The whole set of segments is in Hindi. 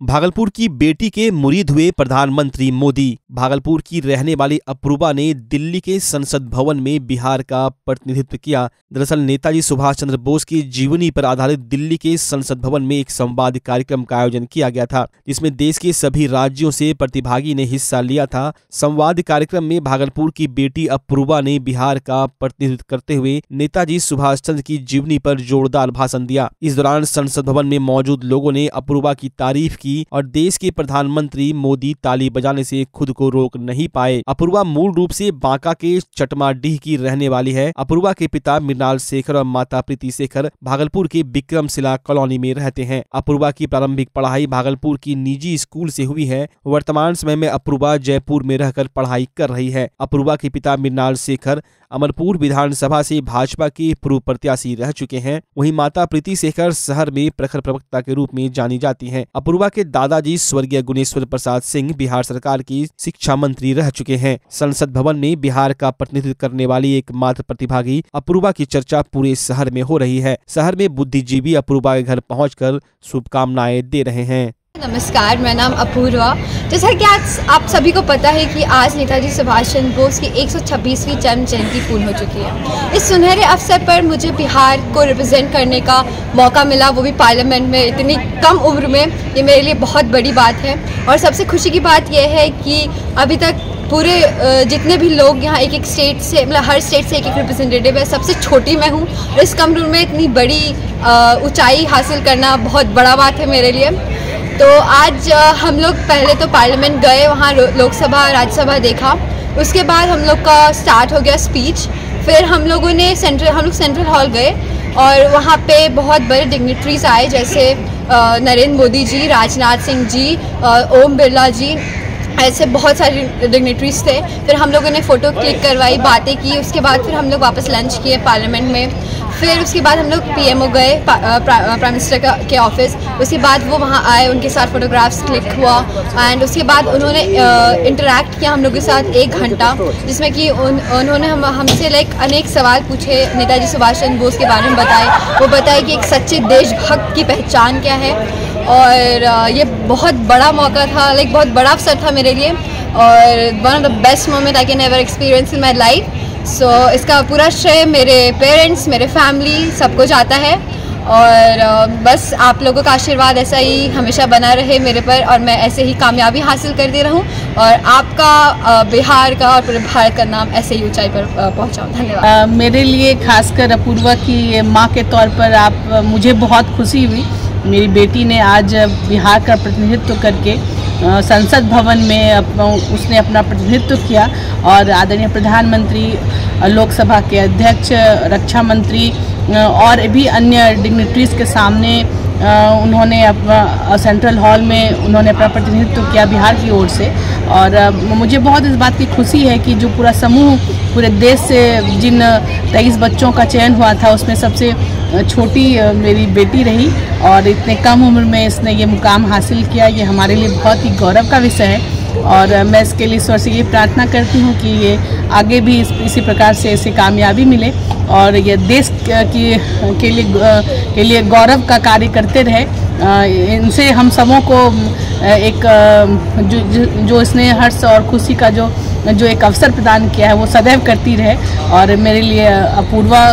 भागलपुर की बेटी के मुरीद हुए प्रधानमंत्री मोदी। भागलपुर की रहने वाली अपूर्वा ने दिल्ली के संसद भवन में बिहार का प्रतिनिधित्व किया। दरअसल नेताजी सुभाष चंद्र बोस की जीवनी पर आधारित दिल्ली के संसद भवन में एक संवाद कार्यक्रम का आयोजन किया गया था, जिसमें देश के सभी राज्यों से प्रतिभागी ने हिस्सा लिया था। संवाद कार्यक्रम में भागलपुर की बेटी अपूर्वा ने बिहार का प्रतिनिधित्व करते हुए नेताजी सुभाष चंद्र की जीवनी पर जोरदार भाषण दिया। इस दौरान संसद भवन में मौजूद लोगों ने अपूर्वा की तारीफ़ की। की और देश के प्रधानमंत्री मोदी ताली बजाने से खुद को रोक नहीं पाए। अपूर्वा मूल रूप से बांका के चटमाडीह की रहने वाली है। अपूर्वा के पिता मृणाल शेखर और माता प्रीति शेखर भागलपुर के विक्रमशिला कॉलोनी में रहते हैं। अपूर्वा की प्रारंभिक पढ़ाई भागलपुर की निजी स्कूल से हुई है। वर्तमान समय में अपूर्वा जयपुर में रहकर पढ़ाई कर रही है। अपूर्वा के पिता मृणाल शेखर अमरपुर विधानसभा से भाजपा के पूर्व प्रत्याशी रह चुके हैं। वहीं माता प्रीति शेखर शहर में प्रखर प्रवक्ता के रूप में जानी जाती हैं। अपूर्वा के दादाजी स्वर्गीय गुणेश्वर प्रसाद सिंह बिहार सरकार की शिक्षा मंत्री रह चुके हैं। संसद भवन में बिहार का प्रतिनिधित्व करने वाली एक मात्र प्रतिभागी अपूर्वा की चर्चा पूरे शहर में हो रही है। शहर में बुद्धिजीवी अपूर्वा के घर पहुँच शुभकामनाएँ दे रहे हैं। नमस्कार, मेरा नाम अपूर्वा। जैसा कि आज आप सभी को पता है कि आज नेताजी सुभाष चंद्र बोस की 126वीं जन्म जयंती पूर्ण हो चुकी है। इस सुनहरे अवसर पर मुझे बिहार को रिप्रेजेंट करने का मौका मिला। वो भी पार्लियामेंट में इतनी कम उम्र में, ये मेरे लिए बहुत बड़ी बात है। और सबसे खुशी की बात यह है कि अभी तक पूरे जितने भी लोग यहाँ एक एक स्टेट से मतलब हर स्टेट से एक एक रिप्रेजेंटेटिव है, सबसे छोटी मैं हूँ। और इस कम उम्र में इतनी बड़ी ऊंचाई हासिल करना बहुत बड़ा बात है मेरे लिए। तो आज हम लोग पहले तो पार्लियामेंट गए वहाँ लोकसभा राज्यसभा देखा। उसके बाद हम लोग का स्टार्ट हो गया स्पीच। फिर हम लोगों ने सेंट्रल हम लोग सेंट्रल हॉल गए और वहाँ पे बहुत बड़े डिग्नेटरीज आए जैसे नरेंद्र मोदी जी राजनाथ सिंह जी ओम बिरला जी ऐसे बहुत सारे डिग्नेटरीज थे। फिर हम लोगों ने फ़ोटो क्लिक करवाई बातें की उसके बाद फिर हम लोग वापस लंच किए पार्लियामेंट में। फिर उसके बाद हम लोग पीएमओ गए प्राइम मिनिस्टर के ऑफ़िस उसके बाद वो वहाँ आए उनके साथ फ़ोटोग्राफ्स क्लिक हुआ. एंड उसके बाद उन्होंने इंटरेक्ट किया हम लोग के साथ एक घंटा जिसमें कि उन, उन्होंने हम हमसे लाइक अनेक सवाल पूछे. नेताजी सुभाष चंद्र बोस के बारे में बताए. वो बताए कि एक सच्चे देशभक्त की पहचान क्या है. और ये बहुत बड़ा मौका था लाइक बहुत बड़ा अवसर था मेरे लिए. और one of the best moment I can ever experience in my life so so, इसका पूरा श्रेय मेरे पेरेंट्स मेरे फैमिली सबको जाता है। और बस आप लोगों का आशीर्वाद ऐसा ही हमेशा बना रहे मेरे पर और मैं ऐसे ही कामयाबी हासिल करती रहूँ। और आपका बिहार का और पूरे भारत का नाम ऐसे ही ऊंचाई पर पहुंचाऊं धन्यवाद। मेरे लिए खासकर अपूर्वा की माँ के तौर पर आप मुझे बहुत खुशी हुई। मेरी बेटी ने आज बिहार का प्रतिनिधित्व करके संसद भवन में उसने अपना प्रतिनिधित्व किया और आदरणीय प्रधानमंत्री लोकसभा के अध्यक्ष, रक्षा मंत्री और भी अन्य डिग्नेटरीज के सामने उन्होंने अपना सेंट्रल हॉल में उन्होंने अपना प्रतिनिधित्व किया बिहार की ओर से। और मुझे बहुत इस बात की खुशी है कि जो पूरा समूह, पूरे देश से जिन तेईस बच्चों का चयन हुआ था, उसमें सबसे छोटी मेरी बेटी रही और इतने कम उम्र में इसने ये मुकाम हासिल किया। ये हमारे लिए बहुत ही गौरव का विषय है और मैं इसके लिए ईश्वर से ये प्रार्थना करती हूँ कि ये आगे भी इस, इसी प्रकार से इसे कामयाबी मिले और ये देश की के लिए के लिए गौरव का कार्य करते रहे। इनसे हम सबों को एक जो जो, इसने हर्ष और खुशी का जो जो एक अवसर प्रदान किया है, वो सदैव करती रहे और मेरे लिए अपूर्वा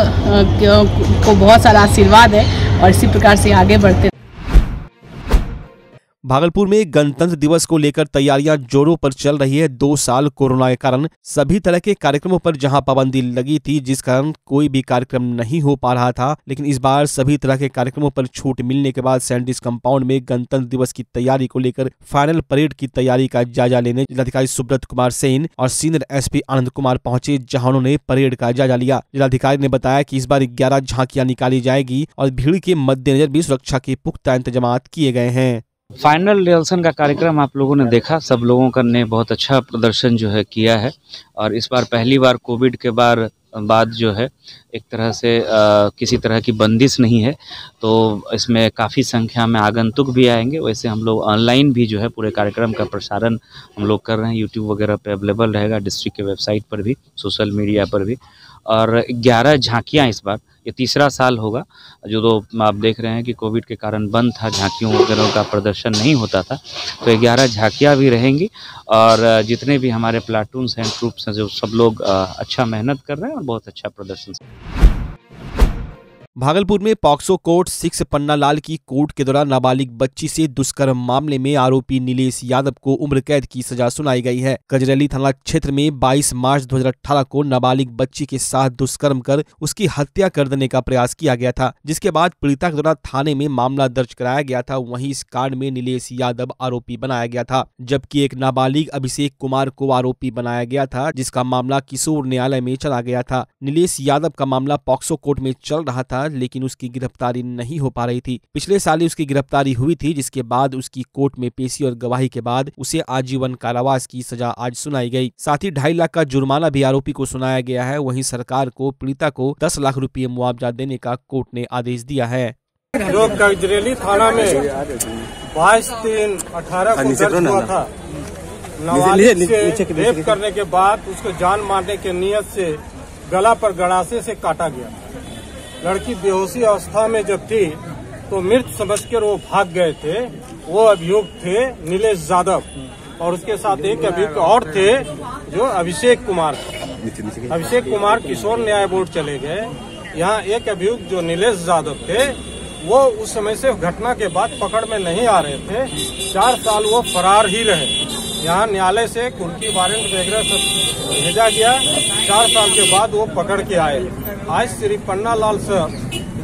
को बहुत सारा आशीर्वाद है और इसी प्रकार से आगे बढ़ते भागलपुर में गणतंत्र दिवस को लेकर तैयारियाँ जोरों पर चल रही है। दो साल कोरोना के कारण सभी तरह के कार्यक्रमों पर जहाँ पाबंदी लगी थी, जिस कारण कोई भी कार्यक्रम नहीं हो पा रहा था, लेकिन इस बार सभी तरह के कार्यक्रमों पर छूट मिलने के बाद सैंडिस कंपाउंड में गणतंत्र दिवस की तैयारी को लेकर फाइनल परेड की तैयारी का जायजा लेने जिलाधिकारी सुब्रत कुमार सेन और सीनियर एसपी आनंद कुमार पहुँचे, जहाँ उन्होंने परेड का जायजा लिया। जिलाधिकारी ने बताया की इस बार ग्यारह झांकियाँ निकाली जाएगी और भीड़ के मद्देनजर भी सुरक्षा के पुख्ता इंतज़ाम किए गए हैं। फाइनल रिहर्सल का कार्यक्रम आप लोगों ने देखा। सब लोगों का ने बहुत अच्छा प्रदर्शन जो है किया है। और इस बार पहली बार कोविड के बार बाद जो है एक तरह से आ, किसी तरह की बंदिश नहीं है। तो इसमें काफ़ी संख्या में आगंतुक भी आएँगे। वैसे हम लोग ऑनलाइन भी जो है पूरे कार्यक्रम का प्रसारण हम लोग कर रहे हैं। यूट्यूब वगैरह पे अवेलेबल रहेगा डिस्ट्रिक्ट के वेबसाइट पर भी सोशल मीडिया पर भी। और ग्यारह झांकियाँ इस बार, ये तीसरा साल होगा। जो तो आप देख रहे हैं कि कोविड के कारण बंद था, झांकियों वगैरह का प्रदर्शन नहीं होता था तो ग्यारह झांकियाँ भी रहेंगी और जितने भी हमारे प्लाटून्स हैं ट्रूप्स हैं, जो सब लोग अच्छा मेहनत कर रहे हैं और बहुत अच्छा प्रदर्शन। भागलपुर में POCSO court six Panna Lal की कोर्ट के दौरान नाबालिग बच्ची से दुष्कर्म मामले में आरोपी नीलेश यादव को उम्र कैद की सजा सुनाई गई है। कजरैली थाना क्षेत्र में 22 मार्च 2018 को नाबालिग बच्ची के साथ दुष्कर्म कर उसकी हत्या कर देने का प्रयास किया गया था, जिसके बाद पीड़िता के द्वारा थाने में मामला दर्ज कराया गया था। वही इस कांड में नीलेश यादव आरोपी बनाया गया था, जबकि एक नाबालिग अभिषेक कुमार को आरोपी बनाया गया था, जिसका मामला किशोर न्यायालय में चला गया था। नीलेश यादव का मामला पॉक्सो कोर्ट में चल रहा था लेकिन उसकी गिरफ्तारी नहीं हो पा रही थी। पिछले साल ही उसकी गिरफ्तारी हुई थी जिसके बाद उसकी कोर्ट में पेशी और गवाही के बाद उसे आजीवन कारावास की सजा आज सुनाई गई। साथ ही ढाई लाख का जुर्माना भी आरोपी को सुनाया गया है। वहीं सरकार को पीड़िता को दस लाख रुपये मुआवजा देने का कोर्ट ने आदेश दिया है। जो गजरेली थाना में बाईस तीन अठारह को दर्ज हुआ था। नाबालिग से रेप करने के बाद उसको जान मारने के नियत से गला पर गड़ासे से काटा गया। लड़की बेहोशी अवस्था में जब थी तो मृत समझकर वो भाग गए थे। वो अभियुक्त थे नीलेश यादव और उसके साथ एक अभियुक्त और थे जो अभिषेक कुमार अभिषेक कुमार किशोर न्याय बोर्ड चले गए। यहाँ एक अभियुक्त जो नीलेश यादव थे, वो उस समय से घटना के बाद पकड़ में नहीं आ रहे थे। चार साल वो फरार ही रहे। यहाँ न्यायालय से कुर्की वारंट वगैरह सब भेजा गया। चार साल के बाद वो पकड़ के आए। आज श्री पन्ना लाल सर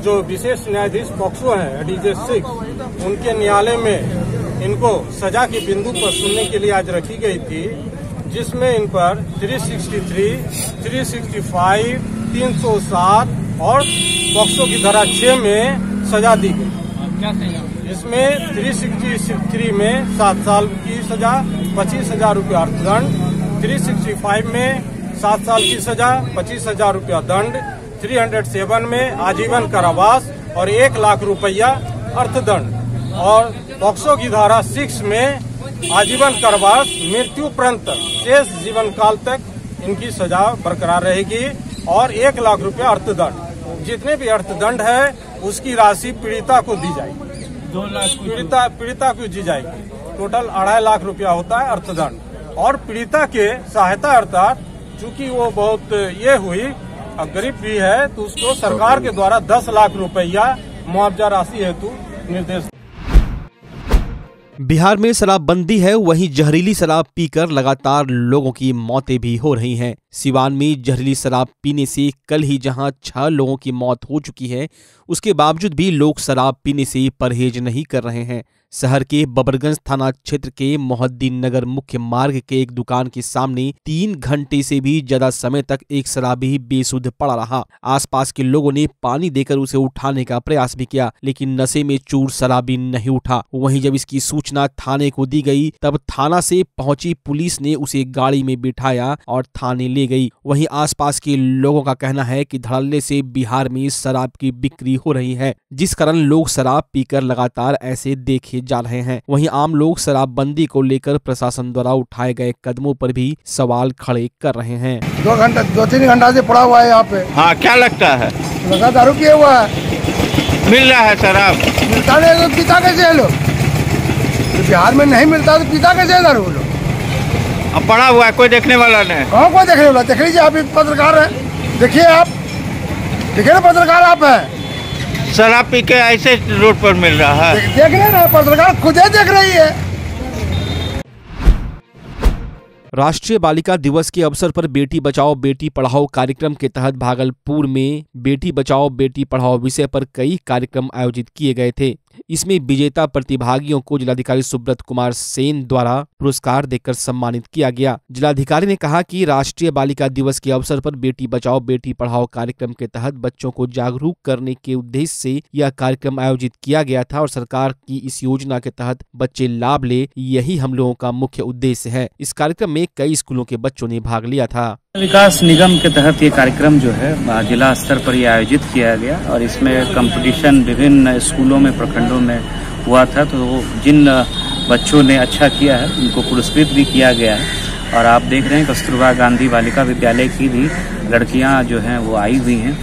जो विशेष न्यायाधीश पॉक्सो है डीजे सिक्स उनके न्यायालय में इनको सजा के बिंदु पर सुनने के लिए आज रखी गई थी जिसमें इन पर 363, 365, 307 और पॉक्सो की धारा छह में सजा दी गई। इसमें 363 में सात साल की सजा, पच्चीस हज़ार रूपया अर्थदंड 365 में सात साल की सजा, पच्चीस हज़ार रूपया दंड 307 में आजीवन कारावास और एक लाख रुपया अर्थदंड। और पॉक्सो की धारा सिक्स में आजीवन कारावास, मृत्यु पर्यंत शेष जीवन काल तक इनकी सजा बरकरार रहेगी और एक लाख रुपया अर्थदंड। जितने भी अर्थदंड है, उसकी राशि पीड़िता को दी जाएगी। पीड़िता पीड़िता को जी जाएगी। टोटल अढ़ाई लाख रुपया होता है अर्थदंड। और पीड़िता के सहायता अर्थात, चूँकि वो बहुत ये हुई गरीब भी है तो उसको सरकार के द्वारा दस लाख रुपया मुआवजा राशि हेतु निर्देश बिहार में शराबबंदी है, वहीं जहरीली शराब पीकर लगातार लोगों की मौतें भी हो रही हैं। सिवान में जहरीली शराब पीने से कल ही जहाँ छह लोगों की मौत हो चुकी है, उसके बावजूद भी लोग शराब पीने से परहेज नहीं कर रहे हैं। शहर के बबरगंज थाना क्षेत्र के मोहद्दीन नगर मुख्य मार्ग के एक दुकान के सामने तीन घंटे से भी ज़्यादा समय तक एक शराबी बेसुध पड़ा रहा। आसपास के लोगों ने पानी देकर उसे उठाने का प्रयास भी किया, लेकिन नशे में चूर शराबी नहीं उठा। वहीं जब इसकी सूचना थाने को दी गई, तब थाना से पहुँची पुलिस ने उसे गाड़ी में बिठाया और थाने ले गई। वहीं आसपास के लोगों का कहना है कि धड़ल्ले से बिहार में शराब की बिक्री हो रही है, जिस कारण लोग शराब पीकर लगातार ऐसे देखे जा रहे हैं। वहीं आम लोग शराबबंदी को लेकर प्रशासन द्वारा उठाए गए कदमों पर भी सवाल खड़े कर रहे हैं। दो घंटा दो तीन घंटा से पड़ा हुआ है यहाँ पे। हाँ क्या लगता है? लगा दारू किया हुआ है। मिल रहा है शराब? मिलता नहीं तो पीता कैसे है लोग? तो बिहार में नहीं मिलता तो पीता कैसे है दारू लोग? अब पड़ा हुआ है कोई देखने वाला नहीं। कहाँ कोई देखने वाला देख लीजिए आप पत्रकार है। देखिए आप। देखिए ना पत्रकार आप है। शराब पी के ऐसे रोड पर मिल रहा है। देख रहे हैं पत्रकार खुद ही देख रही है। राष्ट्रीय बालिका दिवस के अवसर पर बेटी बचाओ बेटी पढ़ाओ कार्यक्रम के तहत भागलपुर में बेटी बचाओ बेटी पढ़ाओ विषय पर कई कार्यक्रम आयोजित किए गए थे। इसमें विजेता प्रतिभागियों को जिलाधिकारी सुब्रत कुमार सेन द्वारा पुरस्कार देकर सम्मानित किया गया। जिलाधिकारी ने कहा कि राष्ट्रीय बालिका दिवस के अवसर पर बेटी बचाओ, बेटी पढ़ाओ कार्यक्रम के तहत बच्चों को जागरूक करने के उद्देश्य से यह कार्यक्रम आयोजित किया गया था और सरकार की इस योजना के तहत बच्चे लाभ ले, यही हम लोगों का मुख्य उद्देश्य है। इस कार्यक्रम में कई स्कूलों के बच्चों ने भाग लिया था। विकास निगम के तहत ये कार्यक्रम जो है जिला स्तर पर ये आयोजित किया गया और इसमें कंपटीशन विभिन्न स्कूलों में, प्रखंडों में हुआ था। तो जिन बच्चों ने अच्छा किया है, उनको पुरस्कृत भी किया गया है। और आप देख रहे हैं, कस्तूरबा गांधी बालिका विद्यालय की भी लड़कियाँ जो हैं, वो आई हुई हैं।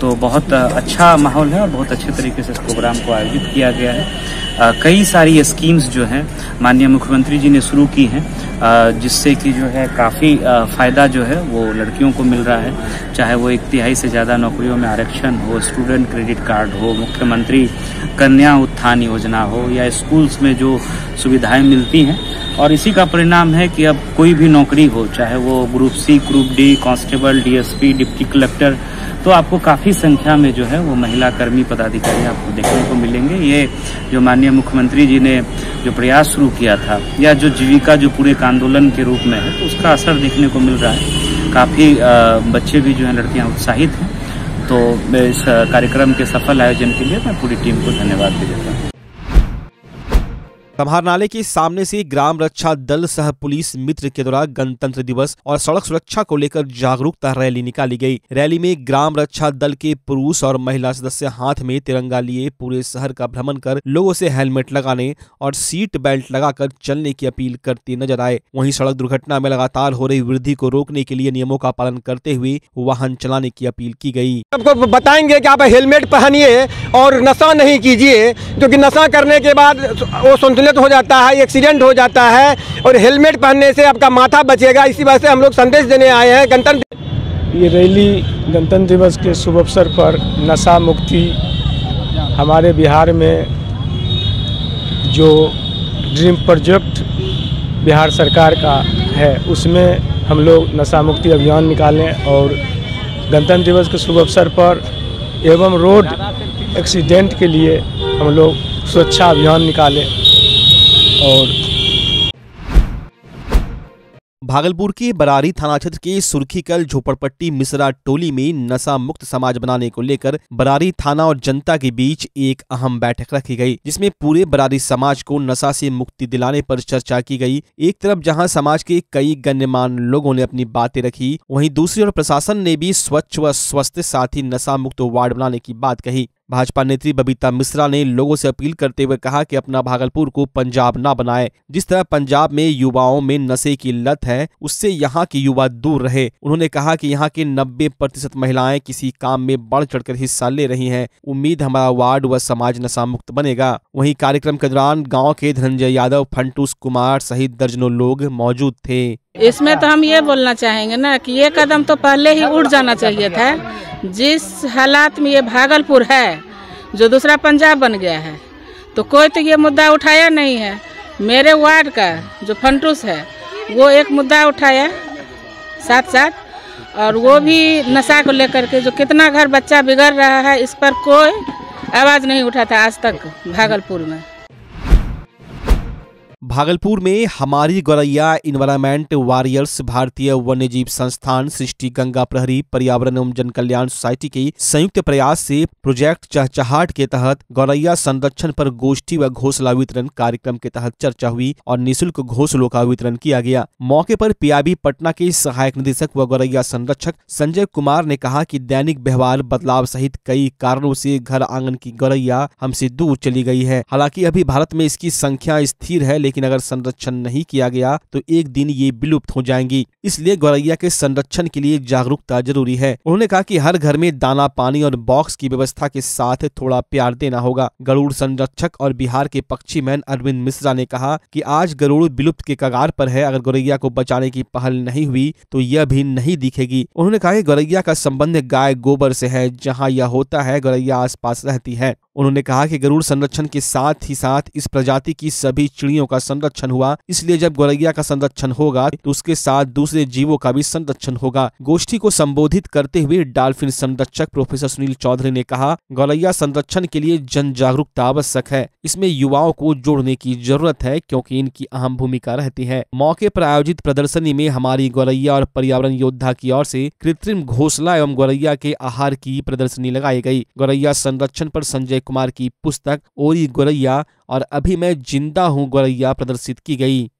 तो बहुत अच्छा माहौल है और बहुत अच्छे तरीके से इस प्रोग्राम को आयोजित किया गया है। कई सारी स्कीम्स जो हैं, माननीय मुख्यमंत्री जी ने शुरू की हैं। जिससे कि जो है काफ़ी फ़ायदा जो है वो लड़कियों को मिल रहा है। चाहे वो एक तिहाई से ज़्यादा नौकरियों में आरक्षण हो, स्टूडेंट क्रेडिट कार्ड हो, मुख्यमंत्री कन्या उत्थान योजना हो या स्कूल्स में जो सुविधाएँ मिलती हैं। और इसी का परिणाम है कि अब कोई भी नौकरी हो, चाहे वो group C, group D, constable, DSP, deputy collector तो आपको काफ़ी संख्या में जो है वो महिला कर्मी पदाधिकारी आपको देखने को मिलेंगे। ये जो माननीय मुख्यमंत्री जी ने जो प्रयास शुरू किया था, या जो जीविका जो पूरे आंदोलन के रूप में है तो उसका असर देखने को मिल रहा है। काफ़ी बच्चे भी जो हैं, लड़कियाँ उत्साहित हैं। तो इस कार्यक्रम के सफल आयोजन के लिए मैं पूरी टीम को धन्यवाद भी देता हूँ। समाहरणालय के सामने से ग्राम रक्षा दल सह पुलिस मित्र के द्वारा गणतंत्र दिवस और सड़क सुरक्षा को लेकर जागरूकता रैली निकाली गई। रैली में ग्राम रक्षा दल के पुरुष और महिला सदस्य हाथ में तिरंगा लिए पूरे शहर का भ्रमण कर लोगों से हेलमेट लगाने और सीट बेल्ट लगाकर चलने की अपील करते नज़र आए। वहीं सड़क दुर्घटना में लगातार हो रही वृद्धि को रोकने के लिए नियमों का पालन करते हुए वाहन चलाने की अपील की गई आपको बताएँगे की आप हेलमेट पहनिए और नशा नहीं कीजिए, क्योंकि नशा करने के बाद वो संतुलित हो जाता है एक्सीडेंट हो जाता है और हेलमेट पहनने से आपका माथा बचेगा। इसी वजह से हम लोग संदेश देने आए हैं, गणतंत्र ये रैली गणतंत्र दिवस के शुभ अवसर पर नशा मुक्ति हमारे बिहार में जो ड्रीम प्रोजेक्ट बिहार सरकार का है, उसमें हम लोग नशा मुक्ति अभियान निकालें और गणतंत्र दिवस के शुभ अवसर पर एवं रोड एक्सीडेंट के लिए हम लोग सुरक्षा अभियान निकालें। और भागलपुर के बरारी थाना क्षेत्र के सुर्खीकल झोपड़पट्टी मिश्रा टोली में नशा मुक्त समाज बनाने को लेकर बरारी थाना और जनता के बीच एक अहम बैठक रखी गई, जिसमें पूरे बरारी समाज को नशा से मुक्ति दिलाने पर चर्चा की गई। एक तरफ़ जहाँ समाज के कई गण्यमान लोगों ने अपनी बातें रखी, वहीं दूसरी ओर प्रशासन ने भी स्वच्छ व स्वस्थ साथ ही नशा मुक्त वार्ड बनाने की बात कही। भाजपा नेत्री बबीता मिश्रा ने लोगों से अपील करते हुए कहा कि अपना भागलपुर को पंजाब न बनाए। जिस तरह पंजाब में युवाओं में नशे की लत है, उससे यहाँ के युवा दूर रहे। उन्होंने कहा कि यहाँ के 90 प्रतिशत महिलाएँ किसी काम में बढ़ चढ़कर हिस्सा ले रही हैं। उम्मीद हमारा वार्ड व समाज नशा मुक्त बनेगा। वहीं कार्यक्रम के दौरान गाँव के धनंजय यादव, फंटूस कुमार सहित दर्जनों लोग मौजूद थे। इसमें तो हम ये बोलना चाहेंगे ना कि ये कदम तो पहले ही उठ जाना चाहिए था। जिस हालात में ये भागलपुर है, जो दूसरा पंजाब बन गया है तो कोई तो ये मुद्दा उठाया नहीं है। मेरे वार्ड का जो फंटूस है, वो एक मुद्दा उठाया साथ साथ और वो भी नशा को लेकर के जो कितना घर बच्चा बिगड़ रहा है, इस पर कोई आवाज़ नहीं उठा था आज तक भागलपुर में। भागलपुर में हमारी गौरैया इन्वायरमेंट वॉरियर्स भारतीय वन्यजीव संस्थान सृष्टि गंगा प्रहरी पर्यावरण एवं जन कल्याण सोसाइटी के संयुक्त प्रयास से प्रोजेक्ट चहचहाट के तहत गौरैया संरक्षण पर गोष्ठी व घोसला वितरण कार्यक्रम के तहत चर्चा हुई और निशुल्क घोसलों का वितरण किया गया। मौके पर पीआईबी पटना के सहायक निदेशक व गौरैया संरक्षक संजय कुमार ने कहा कि दैनिक व्यवहार बदलाव सहित कई कारणों से घर आँगन की गौरैया हमसे दूर चली गई है। हालाँकि अभी भारत में इसकी संख्या स्थिर है, लेकिन अगर संरक्षण नहीं किया गया तो एक दिन ये विलुप्त हो जाएँगी। इसलिए गौरैया के संरक्षण के लिए जागरूकता ज़रूरी है। उन्होंने कहा कि हर घर में दाना, पानी और बॉक्स की व्यवस्था के साथ थोड़ा प्यार देना होगा। गरुड़ संरक्षक और बिहार के पक्षी मैन अरविंद मिश्रा ने कहा कि आज गरुड़ विलुप्त के कगार पर है। अगर गौरैया को बचाने की पहल नहीं हुई तो यह भी नहीं दिखेगी। उन्होंने कहा कि गौरैया का संबंध गाय गोबर से है। जहाँ यह होता है, गौरैया आस रहती है। उन्होंने कहा कि गरुड़ संरक्षण के साथ ही साथ इस प्रजाति की सभी चिड़ियों का संरक्षण हुआ। इसलिए जब गौरैया का संरक्षण होगा तो उसके साथ दूसरे जीवों का भी संरक्षण होगा। गोष्ठी को संबोधित करते हुए डाल्फिन संरक्षक प्रोफेसर सुनील चौधरी ने कहा, गौरैया संरक्षण के लिए जन जागरूकता आवश्यक है। इसमें युवाओं को जोड़ने की ज़रूरत है, क्योंकि इनकी अहम भूमिका रहती है। मौके पर आयोजित प्रदर्शनी में हमारी गौरैया और पर्यावरण योद्धा की ओर से कृत्रिम घोसला एवं गौरैया के आहार की प्रदर्शनी लगाई गई। गौरैया संरक्षण पर संजय कुमार की पुस्तक, ओरी गोरैया, और अभी मैं ज़िंदा हूँ गोरैया प्रदर्शित की गई।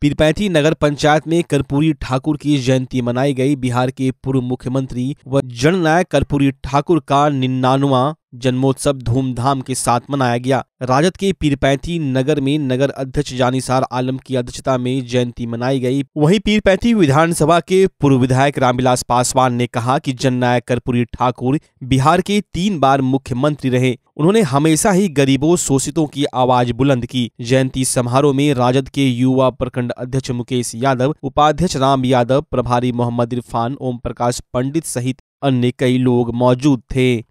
पीरपैठी नगर पंचायत में कर्पूरी ठाकुर की जयंती मनाई गई। बिहार के पूर्व मुख्यमंत्री व जननायक कर्पूरी ठाकुर का निन्यानवा जन्मोत्सव धूमधाम के साथ मनाया गया। राजद के पीरपैंती नगर में नगर अध्यक्ष जानिसार आलम की अध्यक्षता में जयंती मनाई गई। वहीं पीरपैंती विधानसभा के पूर्व विधायक रामविलास पासवान ने कहा कि जननायक कर्पूरी ठाकुर बिहार के तीन बार मुख्यमंत्री रहे। उन्होंने हमेशा ही गरीबों, शोषितों की आवाज़ बुलंद की। जयंती समारोह में राजद के युवा प्रखंड अध्यक्ष मुकेश यादव, उपाध्यक्ष राम यादव, प्रभारी मोहम्मद इरफान ओम प्रकाश पंडित सहित अन्य कई लोग मौजूद थे।